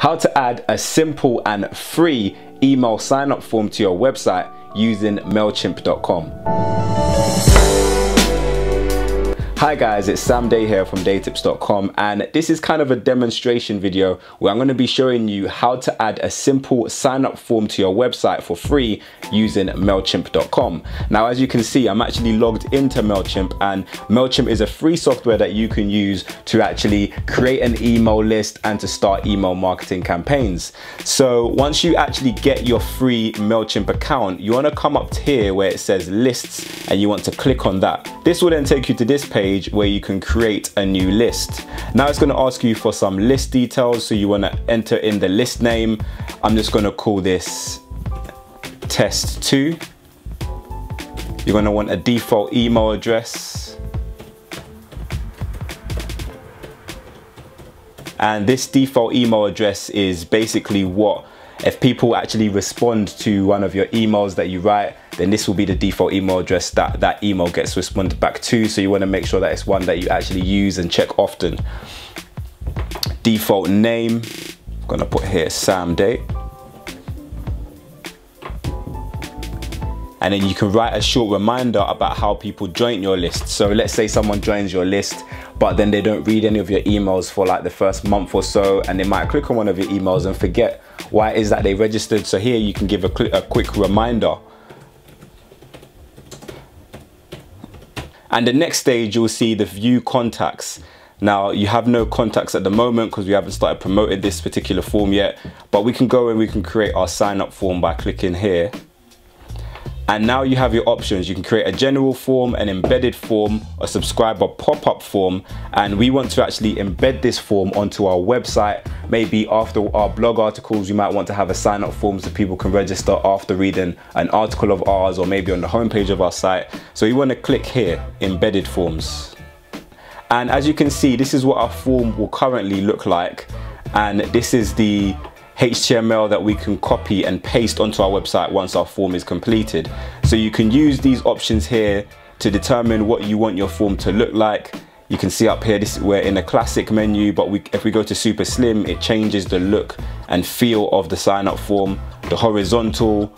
How to add a simple and free email sign up form to your website using MailChimp.com. Hi guys, it's Sam Dey here from deytips.com and this is kind of a demonstration video where I'm going to be showing you how to add a simple sign up form to your website for free using MailChimp.com. Now as you can see, I'm actually logged into MailChimp and MailChimp is a free software that you can use to actually create an email list and to start email marketing campaigns. So once you actually get your free MailChimp account, you want to come up here where it says lists and you want to click on that. This will then take you to this page where you can create a new list. Now it's going to ask you for some list details. So you want to enter in the list name. I'm just going to call this test 2. You're going to want a default email address. And this default email address is basically what if people actually respond to one of your emails that you write, then this will be the default email address that that email gets responded back to. So you want to make sure that it's one that you actually use and check often. Default name, I'm gonna put here Sam Dey. and then you can write a short reminder about how people join your list. So let's say someone joins your list, but then they don't read any of your emails for like the first month or so, and they might click on one of your emails and forget why it is that they registered. So here you can give a, a quick reminder. And the next stage, you'll see the view contacts. Now you have no contacts at the moment because we haven't started promoting this particular form yet, but we can go and we can create our sign up form by clicking here and now you have your options. You can create a general form, an embedded form, a subscriber pop-up form, and we want to actually embed this form onto our website. Maybe after our blog articles, you might want to have a sign up form so people can register after reading an article of ours or maybe on the homepage of our site. So you want to click here, embedded forms. And as you can see, this is what our form will currently look like. And this is the HTML that we can copy and paste onto our website once our form is completed. So you can use these options here to determine what you want your form to look like. You can see up here, this we're in a classic menu, but we, if we go to super slim, it changes the look and feel of the sign up form. The horizontal,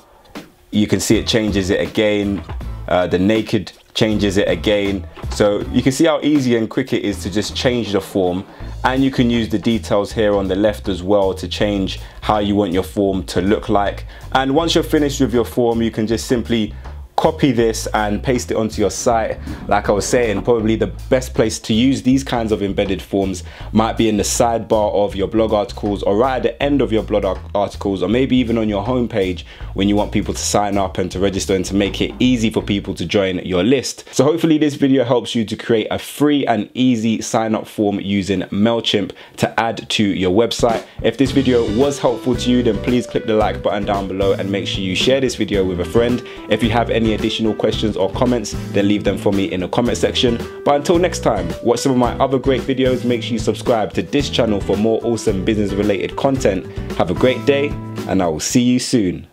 you can see it changes it again. Uh, the naked changes it again. So you can see how easy and quick it is to just change the form and you can use the details here on the left as well to change how you want your form to look like. And once you're finished with your form, you can just simply copy this and paste it onto your site. Like I was saying, probably the best place to use these kinds of embedded forms might be in the sidebar of your blog articles or right at the end of your blog articles or maybe even on your homepage when you want people to sign up and to register and to make it easy for people to join your list. So hopefully this video helps you to create a free and easy sign up form using MailChimp to add to your website. If this video was helpful to you, then please click the like button down below and make sure you share this video with a friend. If you have additional questions or comments, then leave them for me in the comment section. But until next time, watch some of my other great videos. Make sure you subscribe to this channel for more awesome business related content. Have a great day and I will see you soon.